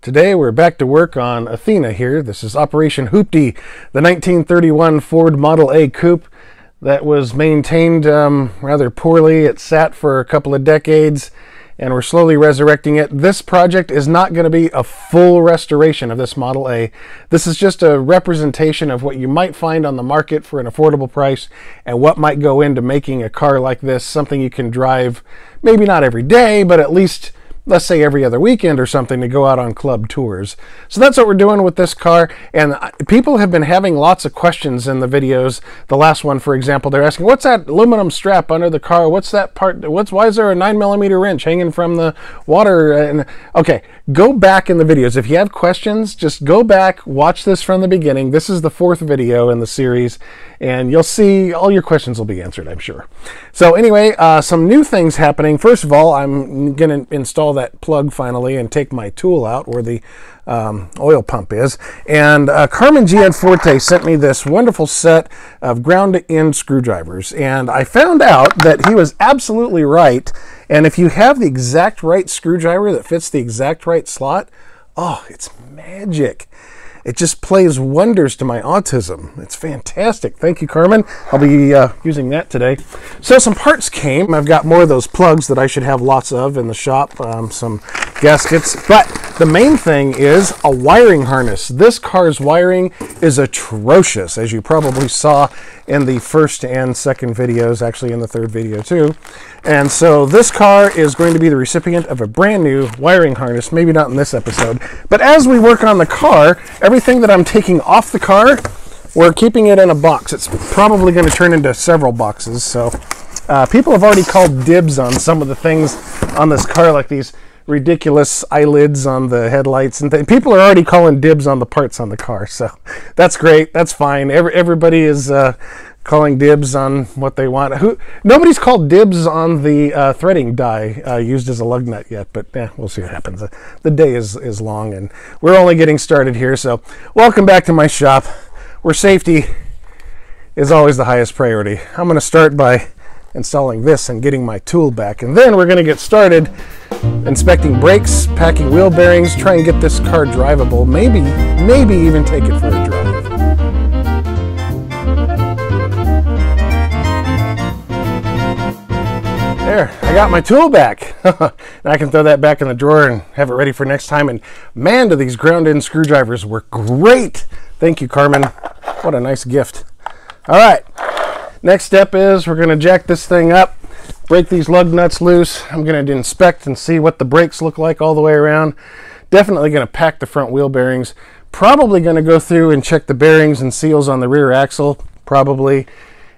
Today we're back to work on Athena here. This is Operation Hooptie, the 1931 Ford Model A coupe that was maintained um, rather poorly. It sat for a couple of decades and we're slowly resurrecting it. This project is not going to be a full restoration of this Model A. This is just a representation of what you might find on the market for an affordable price and what might go into making a car like this something you can drive maybe not every day, but at least let's say every other weekend or something to go out on club tours. So that's what we're doing with this car. And people have been having lots of questions in the videos. The last one, for example, they're asking, what's that aluminum strap under the car? What's that part? What's why is there a nine millimeter wrench hanging from the water? And okay, go back in the videos. If you have questions, just go back, watch this from the beginning. This is the fourth video in the series, and you'll see all your questions will be answered, I'm sure. So anyway, uh, some new things happening. First of all, I'm going to install that plug finally and take my tool out where the um, oil pump is. And uh, Carmen Gianforte sent me this wonderful set of ground-in screwdrivers. And I found out that he was absolutely right. And if you have the exact right screwdriver that fits the exact right slot, oh, it's magic. It just plays wonders to my autism. It's fantastic. Thank you, Carmen. I'll be uh, using that today. So some parts came. I've got more of those plugs that I should have lots of in the shop, um, some gaskets. But the main thing is a wiring harness. This car's wiring is atrocious, as you probably saw in the first and second videos, actually in the third video too. And so this car is going to be the recipient of a brand new wiring harness, maybe not in this episode, but as we work on the car, everything that I'm taking off the car, we're keeping it in a box. It's probably going to turn into several boxes. So uh, people have already called dibs on some of the things on this car, like these ridiculous eyelids on the headlights and people are already calling dibs on the parts on the car so that's great that's fine Every, everybody is uh, calling dibs on what they want. Who nobody's called dibs on the uh, threading die uh, used as a lug nut yet but eh, we'll see what happens. The day is, is long and we're only getting started here so welcome back to my shop where safety is always the highest priority. I'm going to start by installing this and getting my tool back and then we're going to get started inspecting brakes, packing wheel bearings, try and get this car drivable, maybe, maybe even take it for There, I got my tool back. and I can throw that back in the drawer and have it ready for next time. And man, do these ground-in screwdrivers work great. Thank you, Carmen. What a nice gift. All right, next step is we're gonna jack this thing up break these lug nuts loose. I'm going to inspect and see what the brakes look like all the way around. Definitely going to pack the front wheel bearings. Probably going to go through and check the bearings and seals on the rear axle, probably,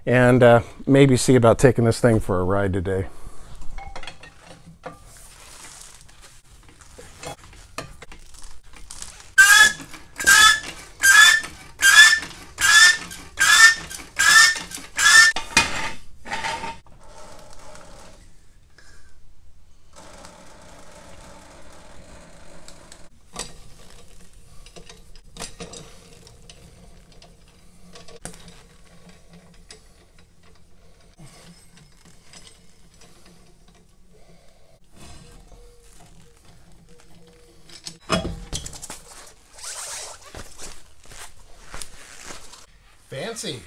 and uh, maybe see about taking this thing for a ride today. Fancy.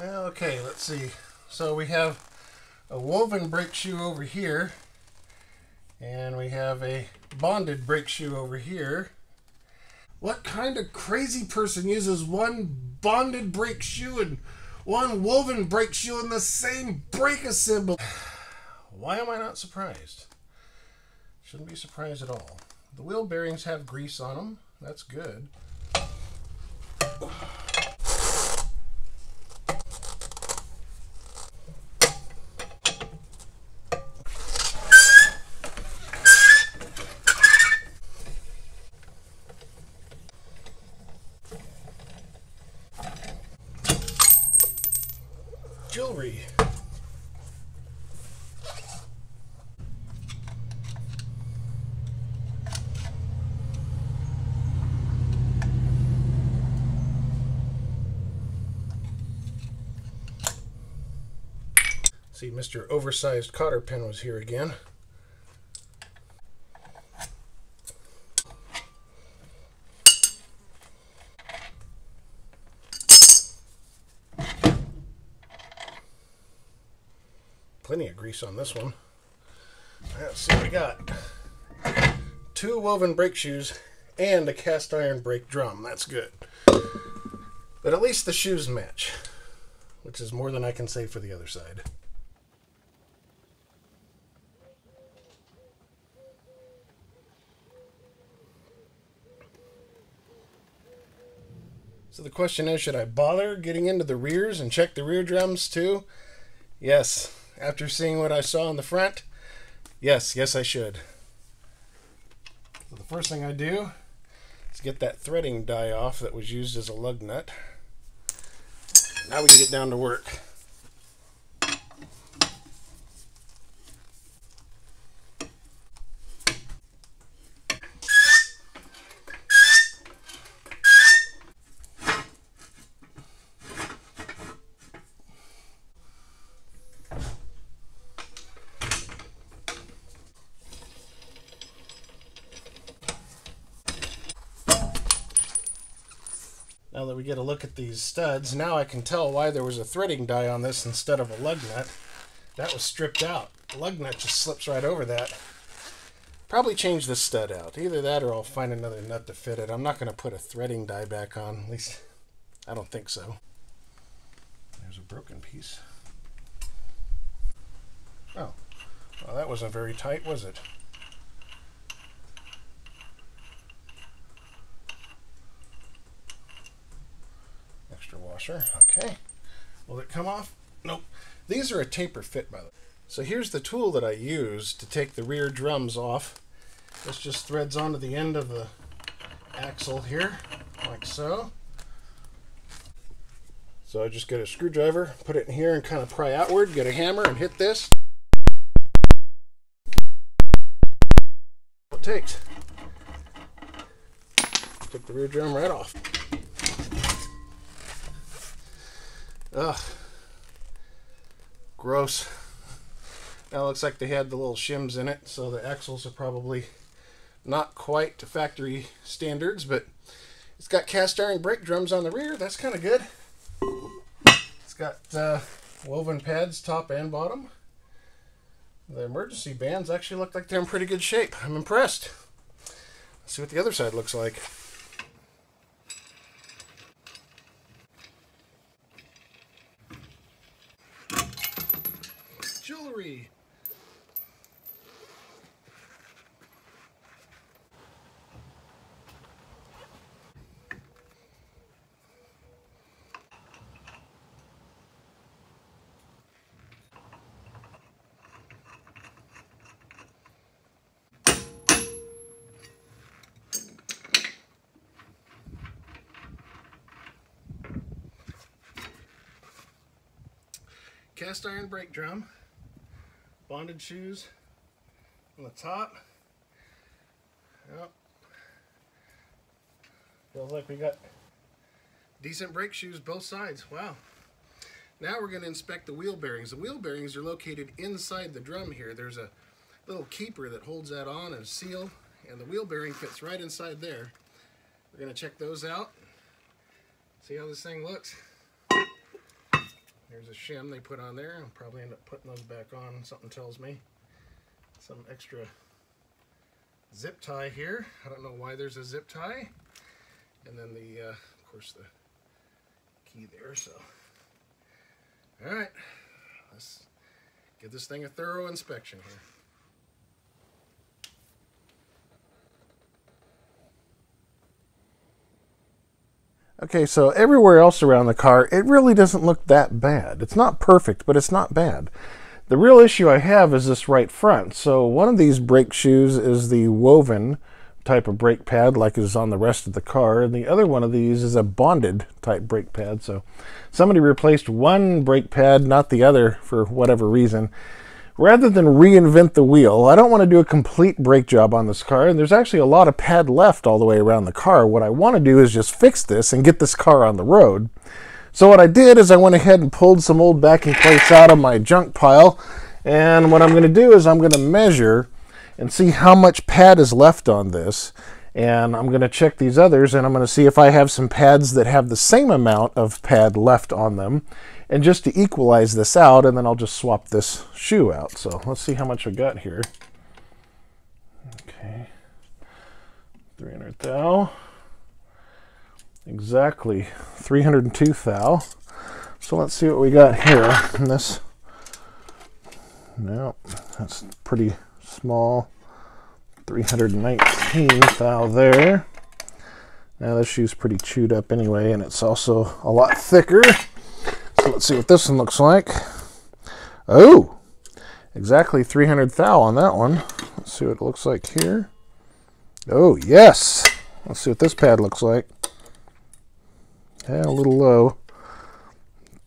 Okay, let's see. So we have a woven brake shoe over here, and we have a bonded brake shoe over here. What kind of crazy person uses one bonded brake shoe and one woven brake shoe in the same brake assembly? Why am I not surprised? Shouldn't be surprised at all. The wheel bearings have grease on them. That's good. jewelry. See, Mr. Oversized Cotter Pin was here again. Plenty of grease on this one. Let's see what we got. Two woven brake shoes and a cast iron brake drum. That's good. But at least the shoes match, which is more than I can say for the other side. So the question is, should I bother getting into the rears and check the rear drums too? Yes. After seeing what I saw in the front, yes, yes I should. So the first thing I do is get that threading die off that was used as a lug nut. Now we can get down to work. We get a look at these studs, now I can tell why there was a threading die on this instead of a lug nut. That was stripped out. The lug nut just slips right over that. Probably change this stud out. Either that or I'll find another nut to fit it. I'm not going to put a threading die back on. At least, I don't think so. There's a broken piece. Oh, well that wasn't very tight, was it? extra washer. Okay. Will it come off? Nope. These are a taper fit, by the way. So here's the tool that I use to take the rear drums off. This just threads onto the end of the axle here, like so. So I just get a screwdriver, put it in here and kind of pry outward, get a hammer and hit this. It takes. Take the rear drum right off. Ugh. Gross. Now looks like they had the little shims in it, so the axles are probably not quite to factory standards, but it's got cast iron brake drums on the rear. That's kind of good. It's got uh, woven pads top and bottom. The emergency bands actually look like they're in pretty good shape. I'm impressed. Let's see what the other side looks like. jewelry. Cast iron brake drum bonded shoes on the top. Yep. Feels like we got decent brake shoes both sides. Wow. Now we're going to inspect the wheel bearings. The wheel bearings are located inside the drum here. There's a little keeper that holds that on and seal, and the wheel bearing fits right inside there. We're going to check those out, see how this thing looks. There's a shim they put on there. I'll probably end up putting those back on, something tells me. Some extra zip tie here. I don't know why there's a zip tie. And then the, uh, of course, the key there, so. All right, let's give this thing a thorough inspection here. Okay, so everywhere else around the car, it really doesn't look that bad. It's not perfect, but it's not bad. The real issue I have is this right front. So one of these brake shoes is the woven type of brake pad like is on the rest of the car, and the other one of these is a bonded type brake pad. So somebody replaced one brake pad, not the other, for whatever reason rather than reinvent the wheel, I don't want to do a complete brake job on this car. And there's actually a lot of pad left all the way around the car. What I want to do is just fix this and get this car on the road. So what I did is I went ahead and pulled some old backing plates out of my junk pile. And what I'm going to do is I'm going to measure and see how much pad is left on this. And I'm going to check these others and I'm going to see if I have some pads that have the same amount of pad left on them. And just to equalize this out, and then I'll just swap this shoe out. So let's see how much I got here. Okay. 300 thou exactly 302 thou. So let's see what we got here in this. No, that's pretty small. 319 thou there. Now this shoe's pretty chewed up anyway, and it's also a lot thicker. So let's see what this one looks like. Oh, exactly 300 thou on that one. Let's see what it looks like here. Oh, yes. Let's see what this pad looks like. Yeah, a little low.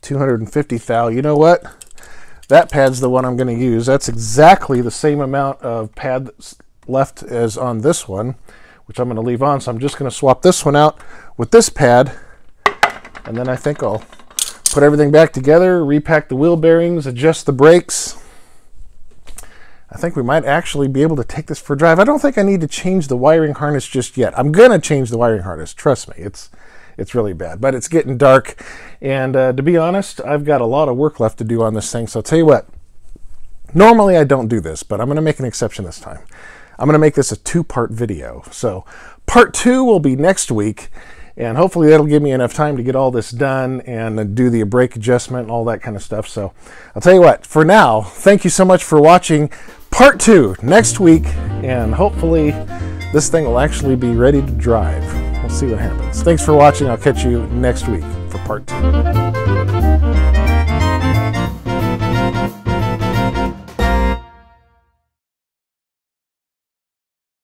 250 thou. You know what? That pad's the one I'm going to use. That's exactly the same amount of pad left as on this one, which I'm going to leave on. So I'm just going to swap this one out with this pad. And then I think I'll put everything back together, repack the wheel bearings, adjust the brakes. I think we might actually be able to take this for a drive. I don't think I need to change the wiring harness just yet. I'm going to change the wiring harness. Trust me. It's it's really bad. But it's getting dark, and uh, to be honest, I've got a lot of work left to do on this thing. So I'll tell you what. Normally I don't do this, but I'm going to make an exception this time. I'm going to make this a two-part video. So part two will be next week, and hopefully that'll give me enough time to get all this done and do the brake adjustment and all that kind of stuff. So I'll tell you what, for now, thank you so much for watching part two next week, and hopefully this thing will actually be ready to drive. We'll see what happens. Thanks for watching. I'll catch you next week for part two.